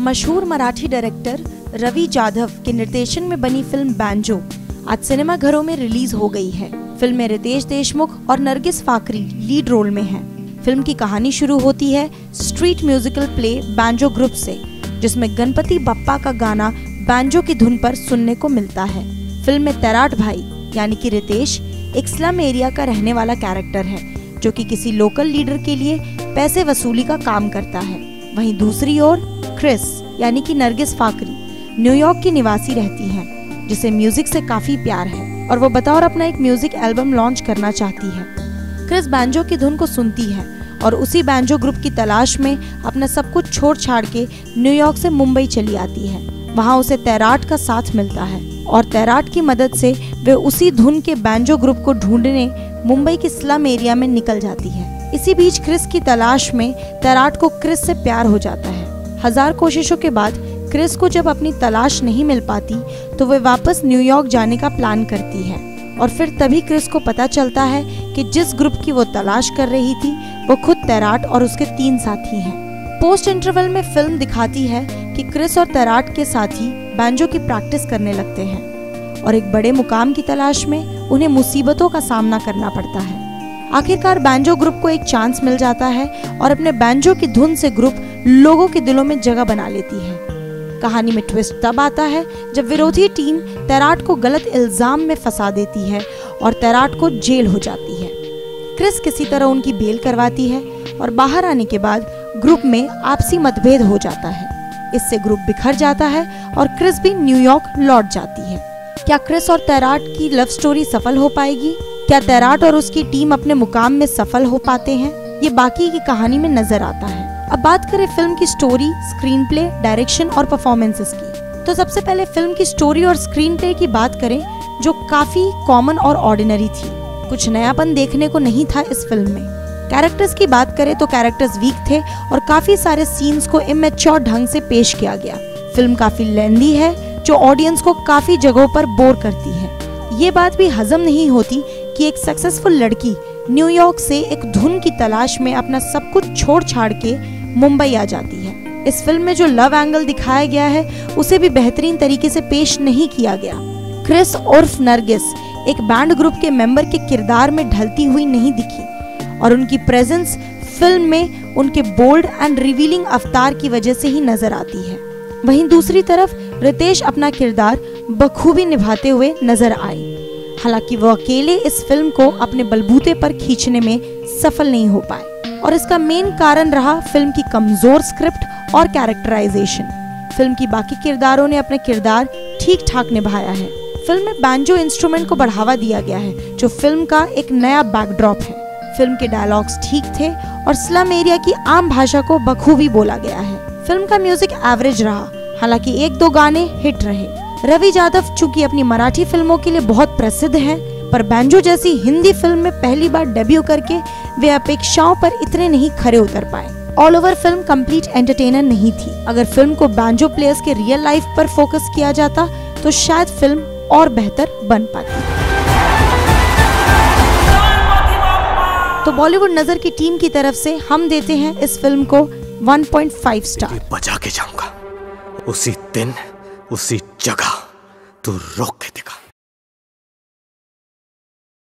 मशहूर मराठी डायरेक्टर रवि जाधव के निर्देशन में बनी फ़िल्म बैंजो आज सिनेमा घरों में रिलीज़ हो गई है फ़िल्म में रितेश देशमुख और नरगिस फाकरी लीड रोल में हैं। फ़िल्म की कहानी शुरू होती है street musical play banjo group से, जिसमें गणपति बप्पा का गाना बैंजो की धुन पर सुनने को मिलता है फ़िल्म में तैराट भाई, यानी कि रितेश, एक स्लम एरिया का रहने वाला कैरेक्टर है, जो कि किसी लोकल लीडर के लिए पैसे वसूली का काम करता है। वहीं दूसरी ओर, क्रिस, यानी कि नरगिस फाकरी न्यूयॉर्क की निवासी रहती हैं, जिसे म्यूज़िक से काफ़ी प्यार है और वो बतौर अपना एक म्यूज़िक एल्बम लॉन्च करना चाहती है। क्रिस बैंजो की धुन को सुनती है और उसी बैंजो ग्रुप की तलाश में अपना सब कुछ छोड़ छाड़ के न्यूयॉर्क से मुंबई चली आती है। वहाँ उसे तैराट का साथ मिलता है और तैराट की मदद से वे उसी धुन के बैंजो ग्रुप को ढूँढने मुंबई के स्लम एरिया में निकल जाती है। इसी बीच क्रिस की तलाश में तैराट को क्रिस से प्यार हो जाता है। हज़ार कोशिशों के बाद क्रिस को जब अपनी तलाश नहीं मिल पाती तो वे वापस न्यूयॉर्क जाने का प्लान करती है। और फिर तभी क्रिस को पता चलता है कि जिस ग्रुप की वो तलाश कर रही थी, वो खुद तैराट और उसके तीन साथी हैं। पोस्ट इंटरवल में फ़िल्म दिखाती है कि क्रिस और तैराट के साथी बैंजो की प्रैक्टिस करने लगते हैं। और एक बड़े मुकाम की तलाश में उन्हें मुसीबतों का सामना करना पड़ता है। आखिरकार बैंजो ग्रुप को एक चांस मिल जाता है और अपने बैंजो की धुन से ग्रुप लोगों के दिलों में जगह बना लेती है। कहानी में ट्विस्ट तब आता है जब विरोधी टीम तैराट को गलत इल्ज़ाम में फंसा देती है और तैराट को जेल हो जाती है। क्रिस किसी तरह उनकी बेल करवाती है और बाहर आने के बाद ग्रुप में आपसी मतभेद हो जाता है। इससे ग्रुप बिखर जाता है और क्रिस भी न्यूयॉर्क लौट जाती है। क्या क्रिस और तैराट की लव स्टोरी सफल हो पाएगी? क्या तैराट और उसकी टीम अपने मुकाम में सफल हो पाते हैं? ये बाकी की कहानी में नज़र आता है। अब बात करें फ़िल्म की स्टोरी स्क्रीन प्ले डायरेक्शन और परफॉर्मेंसेस की। तो सबसे पहले फ़िल्म की स्टोरी और स्क्रीन प्ले की बात करें, जो काफ़ी कॉमन और ऑर्डिनरी थी। कुछ नयापन देखने को नहीं था इस फ़िल्म में। कैरेक्टर्स की बात करें तो कैरेक्टर्स वीक थे और काफ़ी सारे सीन्स को इमेच्योर ढंग से पेश किया गया। फ़िल्म काफ़ी लेंदी है, जो ऑडियंस को काफ़ी जगहों पर बोर करती है। ये बात भी हजम नहीं होती कि एक सक्सेसफुल लड़की न्यूयॉर्क से एक धुन की तलाश में अपना सब कुछ छोड़ छाड़ के मुंबई आ जाती है। इस फ़िल्म में जो लव एंगल दिखाया गया है, उसे भी बेहतरीन तरीके से पेश नहीं किया गया। क्रिस उर्फ़ नरगिस एक बैंड ग्रुप के मेंबर के किरदार में ढलती हुई नहीं दिखी और उनकी प्रेजेंस फ़िल्म में उनके बोल्ड एंड रिवीलिंग अवतार की वजह से ही नज़र आती है। वहीं दूसरी तरफ़ रितेश अपना किरदार बखूबी निभाते हुए नज़र आए। हालाँकि वो अकेले इस फ़िल्म को अपने बलबूते पर खींचने में सफल नहीं हो पाए। और इसका मेन कारण रहा फ़िल्म की कमज़ोर स्क्रिप्ट और कैरेक्टराइजेशन फ़िल्म की बाकी किरदारों ने अपने किरदार ठीक ठाक निभाया है। फ़िल्म में बैंजो इंस्ट्रूमेंट को बढ़ावा दिया गया है, जो फ़िल्म का एक नया बैकड्रॉप है। फ़िल्म के डायलॉग्स ठीक थे और स्लम एरिया की आम भाषा को बखूबी बोला गया है। फ़िल्म का म्यूज़िक एवरेज रहा, हालाँकि एक दो गाने हिट रहे। रवि यादव चूँकि अपनी मराठी फ़िल्मों के लिए बहुत प्रसिद्ध हैं, पर बैंजो जैसी हिंदी फ़िल्म में पहली बार डेब्यू करके वे अपेक्षाओं पर इतने नहीं खरे उतर पाए। All over film complete entertainer नहीं थी। अगर फ़िल्म को बैंजो प्लेयर्स के रियल लाइफ पर फोकस किया जाता तो शायद फ़िल्म और बेहतर बन पाती। तो बॉलीवुड नज़र की टीम की तरफ़ से हम देते हैं इस फ़िल्म को 1.5 स्टार बजा के जाऊँगा। उसी दिन उसी जगह तू रोक के दिखा।